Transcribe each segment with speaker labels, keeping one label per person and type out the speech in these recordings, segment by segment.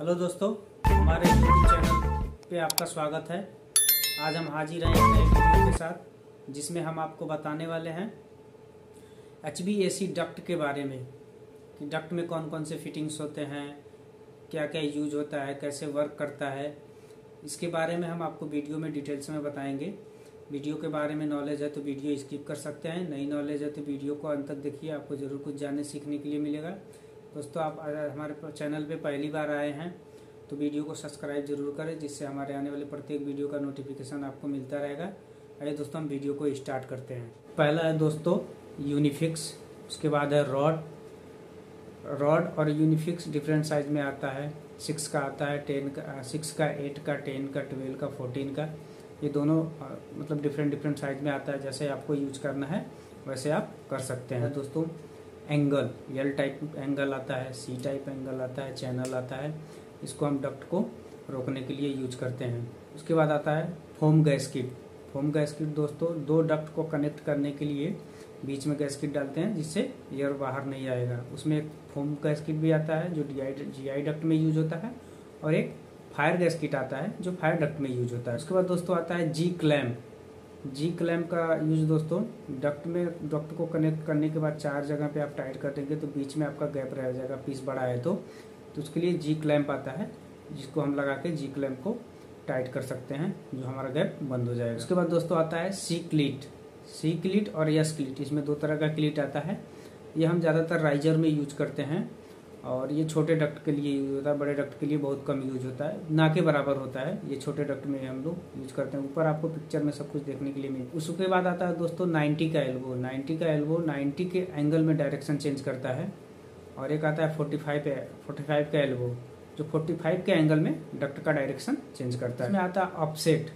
Speaker 1: Hello दोस्तों, हमारे YouTube channel पे आपका स्वागत है। आज हम हाजिर हैं एक नए वीडियो के साथ, जिसमें हम आपको बताने वाले हैं H B A C duct के बारे में, कि डक्ट में कौन कौन से फिटिंग्स होते हैं क्या क्या यूज़ होता है, कैसे वर्क करता है। इसके बारे में हम आपको वीडियो में डिटेल्स में बताएँगे। वीडियो के बारे में नॉलेज है तो वीडियो स्किप कर सकते हैं, नई नॉलेज है तो वीडियो को अंत तक देखिए, आपको ज़रूर कुछ जानने, सीखने के लिए मिलेगा। दोस्तों, आप अगर हमारे चैनल पे पहली बार आए हैं तो वीडियो को सब्सक्राइब ज़रूर करें, जिससे हमारे आने वाले प्रत्येक वीडियो का नोटिफिकेशन आपको मिलता रहेगा। आइए दोस्तों, हम वीडियो को स्टार्ट करते हैं। पहला है दोस्तों यूनिफिक्स उसके बाद है रॉड रॉड और यूनिफिक्स डिफरेंट साइज़ में आता है। सिक्स का आता है टेन का सिक्स का एट का टेन का ट्वेल्व का फोर्टीन का। ये दोनों मतलब डिफरेंट डिफरेंट साइज़ में आता है। जैसे आपको यूज़ करना है, वैसे आप कर सकते हैं। दोस्तों एंगल एल टाइप एंगल आता है सी टाइप एंगल आता है चैनल आता है, इसको हम डक्ट को रोकने के लिए यूज़ करते हैं। उसके बाद आता है foam gas kit foam gas kit दोस्तों, दो डक्ट को कनेक्ट करने के लिए बीच में गैस किट डालते हैं, जिससे एयर बाहर नहीं आएगा। उसमें एक फोम गैस किट भी आता है, जो डी आई डक्ट में यूज़ होता है, और एक फायर गैस किट आता है, जो फायर डक्ट में यूज़ होता है। उसके बाद दोस्तों आता है जी क्लैम्प जी क्लैम्प का यूज़ दोस्तों, डक्ट में, डक्ट को कनेक्ट करने के बाद चार जगह पे आप टाइट कर देंगे तो बीच में आपका गैप रह जाएगा, पीस बड़ा है तो। तो उसके लिए जी क्लैम्प आता है, जिसको हम लगा के जी क्लैम्प को टाइट कर सकते हैं, जो हमारा गैप बंद हो जाएगा। उसके बाद दोस्तों आता है सी क्लीट सी क्लीट और यस क्लीट इसमें दो तरह का क्लीट आता है। ये हम ज़्यादातर राइजर में यूज़ करते हैं। और ये छोटे डक्ट के लिए यूज़ होता है बड़े डक्ट के लिए बहुत कम यूज़ होता है। ना के बराबर होता है ये छोटे डक्ट में हम लोग यूज़ करते हैं। ऊपर आपको पिक्चर में सब कुछ देखने के लिए मिले उसके बाद आता है दोस्तों 90 का एल्बो 90 का एल्बो 90 के एंगल में डायरेक्शन चेंज करता है। और एक आता है 45 45 का एल्बो जो 45 के एंगल में डक्ट का डायरेक्शन चेंज करता है। इसमें आता है अपसेट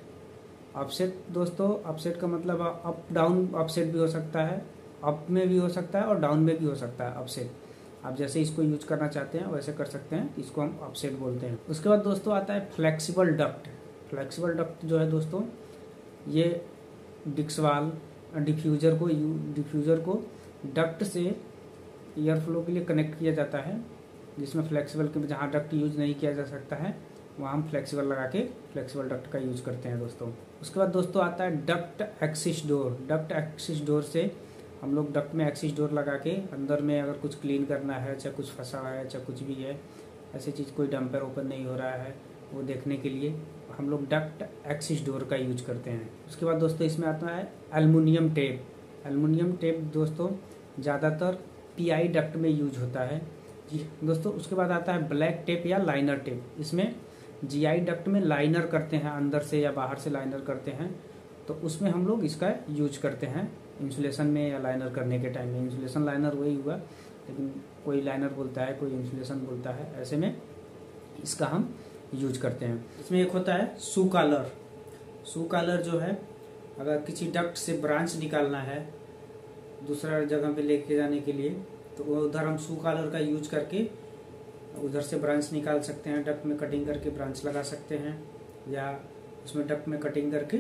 Speaker 1: अपसेट दोस्तों अपसेट का मतलब अप डाउन अपसेट भी हो सकता है। अप में भी हो सकता है और डाउन में भी हो सकता है ऑफसेट आप जैसे इसको यूज़ करना चाहते हैं, वैसे कर सकते हैं। इसको हम ऑफसेट बोलते हैं। उसके बाद दोस्तों आता है फ्लेक्सिबल डक्ट। फ्लेक्सिबल डक्ट जो है दोस्तों, ये डिक्सवाल, डिफ्यूजर को यू, डिफ्यूजर को डक्ट से एयर फ्लो के लिए कनेक्ट किया जाता है, जिसमें फ्लेक्सिबल के जहाँ डक्ट यूज़ नहीं किया जा सकता है, वहाँ हम फ्लेक्सिबल लगा के फ्लेक्सिबल डक्ट का यूज़ करते हैं दोस्तों। उसके बाद दोस्तों आता है duct access door. Duct access door से हम लोग डक्ट में एक्सिस डोर लगा के अंदर में अगर कुछ क्लीन करना है, चाहे कुछ फंसा है, चाहे कुछ भी है, ऐसी चीज़ कोई डंपर ओपन नहीं हो रहा है, वो देखने के लिए हम लोग डक्ट एक्सिस डोर का यूज़ करते हैं। उसके बाद दोस्तों इसमें आता है एलमिनियम टेप एलमिनियम टेप दोस्तों ज़्यादातर पीआई डक्ट में यूज़ होता है। जी, दोस्तों उसके बाद आता है ब्लैक टेप या लाइनर टेप इसमें जीआई डक्ट में लाइनर करते हैं, अंदर से या बाहर से लाइनर करते हैं तो उसमें हम लोग इसका यूज़ करते हैं। इंसुलेशन में या लाइनर करने के टाइम में। इंसुलेशन लाइनर वही हुआ, लेकिन कोई लाइनर बोलता है, कोई इंसुलेशन बोलता है, ऐसे में इसका हम यूज़ करते हैं। इसमें एक होता है सू कॉलर। सू कॉलर जो है, अगर किसी डक्ट से ब्रांच निकालना है दूसरा जगह पे लेके जाने के लिए तो उधर हम सू कॉलर का यूज़ करके उधर से ब्रांच निकाल सकते हैं। डक्ट में कटिंग करके ब्रांच लगा सकते हैं, या उसमें डक्ट में कटिंग करके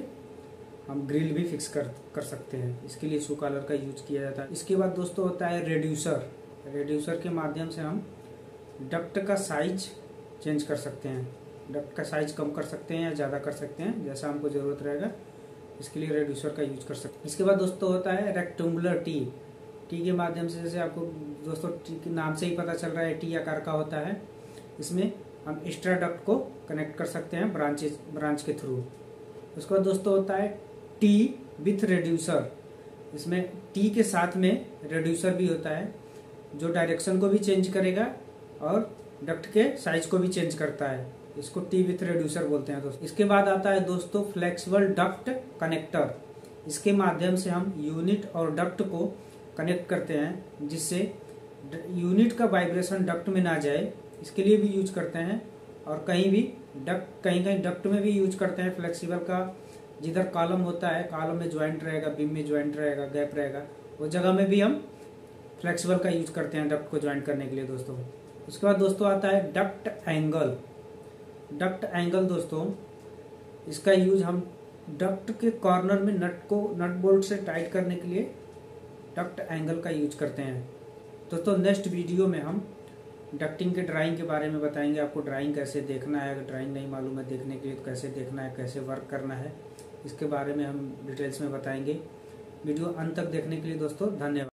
Speaker 1: हम ग्रिल भी फिक्स कर कर सकते हैं। इसके लिए सू कॉलर का यूज़ किया जाता है। इसके बाद दोस्तों होता है रेड्यूसर रेड्यूसर के माध्यम से हम डक्ट का साइज़ चेंज कर सकते हैं। डक्ट का साइज़ कम कर सकते हैं या ज़्यादा कर सकते हैं, जैसा हमको ज़रूरत रहेगा। इसके लिए रेड्यूसर का यूज़ कर सकते हैं। इसके बाद दोस्तों होता है रेक्टेंगुलर टी टी के माध्यम से जैसे आपको दोस्तों टी के नाम से ही पता चल रहा है टी आकार का होता है। इसमें हम एक्स्ट्रा डक्ट को कनेक्ट कर सकते हैं ब्रांचेज ब्रांच के थ्रू उसके बाद दोस्तों होता है टी विथ रेड्यूसर इसमें टी के साथ में रेड्यूसर भी होता है, जो डायरेक्शन को भी चेंज करेगा और डक्ट के साइज़ को भी चेंज करता है। इसको टी विथ रेड्यूसर बोलते हैं दोस्तों। इसके बाद आता है दोस्तों फ्लेक्सिबल डक्ट कनेक्टर इसके माध्यम से हम यूनिट और डक्ट को कनेक्ट करते हैं, जिससे यूनिट का वाइब्रेशन डक्ट में ना जाए। इसके लिए भी यूज़ करते हैं और कहीं भी डक्ट कहीं कहीं डक्ट में भी यूज़ करते हैं फ्लेक्सिबल का। जिधर कॉलम होता है कॉलम में ज्वाइंट रहेगा बीम में ज्वाइंट रहेगा गैप रहेगा उस जगह में भी हम फ्लेक्सिबल का यूज़ करते हैं डक्ट को ज्वाइंट करने के लिए दोस्तों। उसके बाद दोस्तों आता है डक्ट एंगल डक्ट एंगल दोस्तों, इसका यूज़ हम डक्ट के कॉर्नर में नट को नट बोल्ट से टाइट करने के लिए डक्ट एंगल का यूज़ करते हैं। दोस्तों नेक्स्ट वीडियो में हम डक्टिंग के ड्राइंग के बारे में बताएँगे। आपको ड्राइंग कैसे देखना है? अगर ड्राइंग नहीं मालूम है, देखने के लिए तो कैसे देखना है, कैसे वर्क करना है? इसके बारे में हम डिटेल्स में बताएँगे। वीडियो अंत तक देखने के लिए दोस्तों, धन्यवाद।